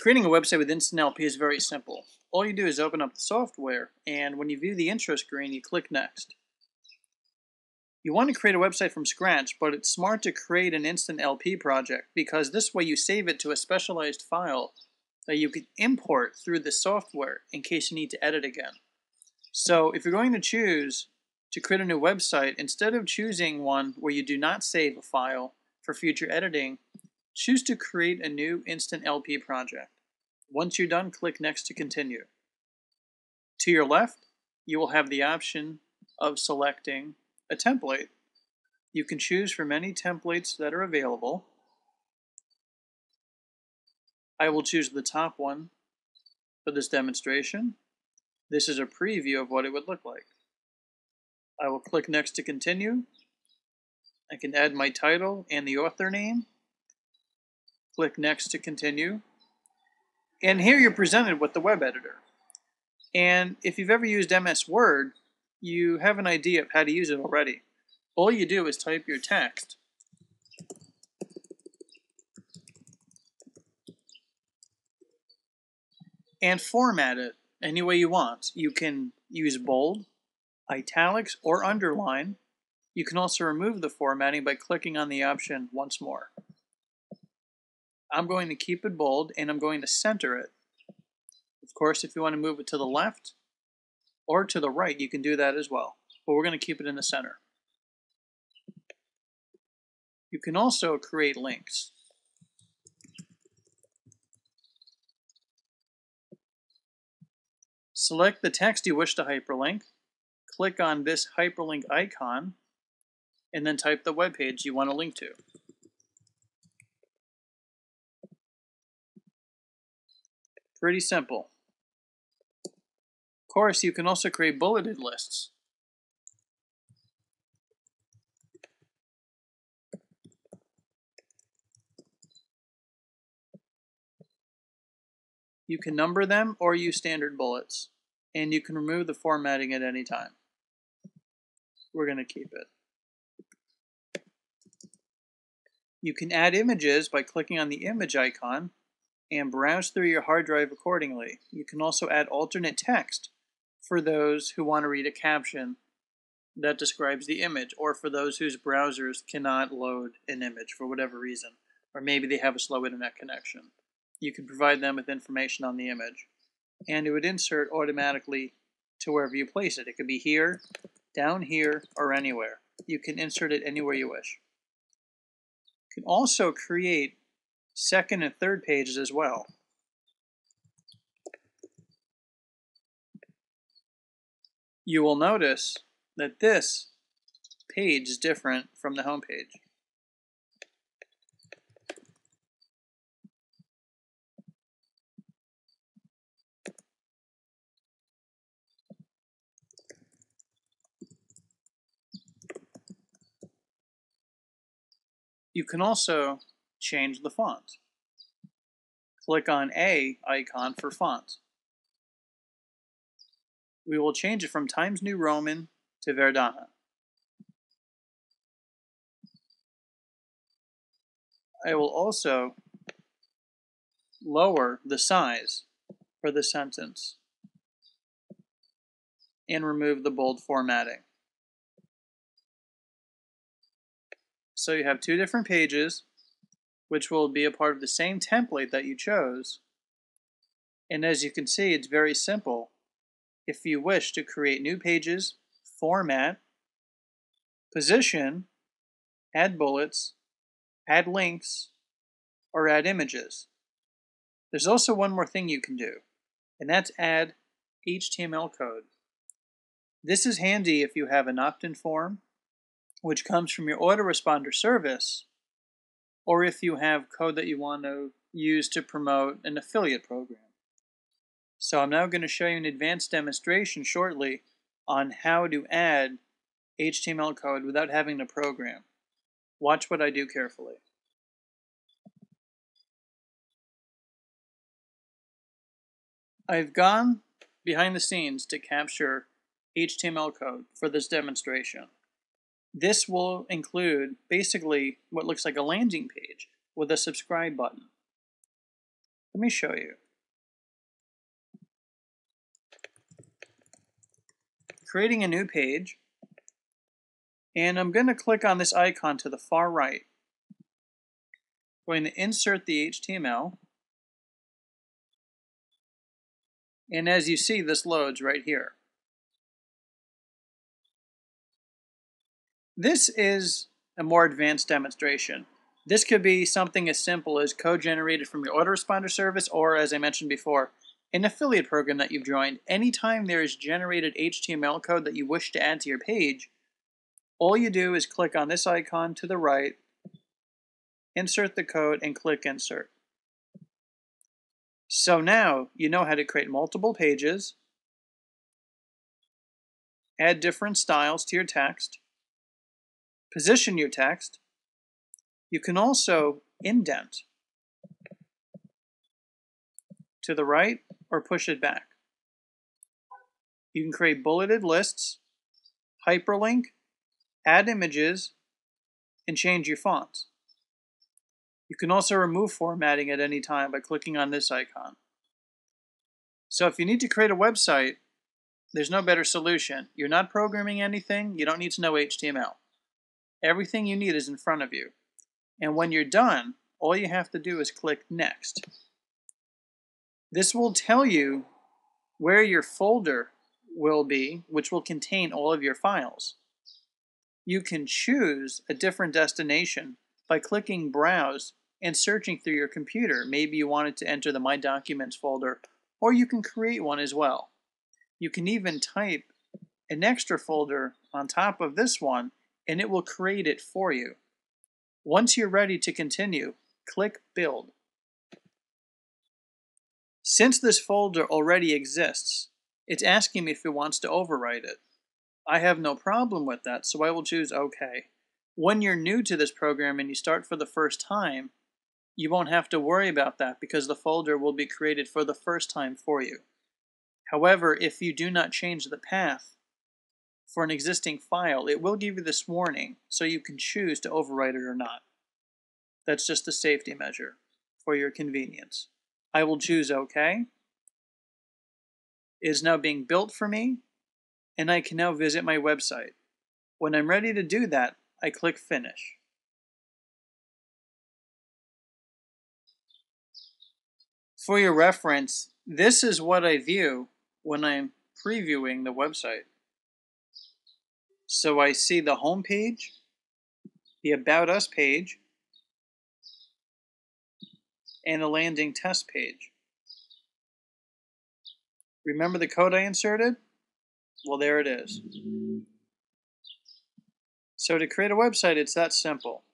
Creating a website with Instant LP is very simple. All you do is open up the software, and when you view the intro screen, you click Next. You want to create a website from scratch, but it's smart to create an Instant LP project because this way you save it to a specialized file that you can import through the software in case you need to edit again. So if you're going to choose to create a new website, instead of choosing one where you do not save a file for future editing, choose to create a new Instant LP project. Once you're done, click Next to continue. To your left, you will have the option of selecting a template. You can choose from any templates that are available. I will choose the top one for this demonstration. This is a preview of what it would look like. I will click Next to continue. I can add my title and the author name. Click Next to continue. And here you're presented with the web editor. And if you've ever used MS Word, you have an idea of how to use it already. All you do is type your text. And format it any way you want. You can use bold, italics, or underline. You can also remove the formatting by clicking on the option once more. I'm going to keep it bold and I'm going to center it. Of course, if you want to move it to the left or to the right, you can do that as well. But we're going to keep it in the center. You can also create links. Select the text you wish to hyperlink, click on this hyperlink icon, and then type the web page you want to link to. Pretty simple. Of course, you can also create bulleted lists. You can number them or use standard bullets, and you can remove the formatting at any time. We're going to keep it. You can add images by clicking on the image icon and browse through your hard drive accordingly. You can also add alternate text for those who want to read a caption that describes the image, or for those whose browsers cannot load an image for whatever reason, or maybe they have a slow internet connection. You can provide them with information on the image, and it would insert automatically to wherever you place it. It could be here, down here, or anywhere. You can insert it anywhere you wish. You can also create second and third pages as well. You will notice that this page is different from the home page. You can also change the font. Click on A icon for font. We will change it from Times New Roman to Verdana. I will also lower the size for the sentence and remove the bold formatting. So you have two different pages which will be a part of the same template that you chose. And as you can see, it's very simple. If you wish to create new pages, format, position, add bullets, add links, or add images. There's also one more thing you can do, and that's add HTML code. This is handy if you have an opt-in form, which comes from your autoresponder service, or if you have code that you want to use to promote an affiliate program. So I'm now going to show you an advanced demonstration shortly on how to add HTML code without having to program. Watch what I do carefully. I've gone behind the scenes to capture HTML code for this demonstration. This will include basically what looks like a landing page with a subscribe button. Let me show you. Creating a new page, and I'm going to click on this icon to the far right. I'm going to insert the HTML, and as you see, this loads right here. This is a more advanced demonstration. This could be something as simple as code generated from your autoresponder service, or as I mentioned before, an affiliate program that you've joined. Anytime there is generated HTML code that you wish to add to your page, all you do is click on this icon to the right, insert the code, and click Insert. So now you know how to create multiple pages, add different styles to your text, position your text, you can also indent to the right or push it back. You can create bulleted lists, hyperlink, add images, and change your fonts. You can also remove formatting at any time by clicking on this icon. So if you need to create a website, there's no better solution. You're not programming anything, you don't need to know HTML. Everything you need is in front of you. And when you're done, all you have to do is click Next. This will tell you where your folder will be, which will contain all of your files. You can choose a different destination by clicking Browse and searching through your computer. Maybe you wanted to enter the My Documents folder, or you can create one as well. You can even type an extra folder on top of this one, and it will create it for you. Once you're ready to continue, click Build. Since this folder already exists, it's asking me if it wants to overwrite it. I have no problem with that, so I will choose OK. When you're new to this program and you start for the first time, you won't have to worry about that because the folder will be created for the first time for you. However, if you do not change the path for an existing file, it will give you this warning so you can choose to overwrite it or not. That's just a safety measure for your convenience. I will choose OK. It is now being built for me, and I can now visit my website. When I'm ready to do that, I click Finish. For your reference, this is what I view when I'm previewing the website. So I see the home page, the About Us page, and the landing test page. Remember the code I inserted? Well, there it is. So to create a website, it's that simple.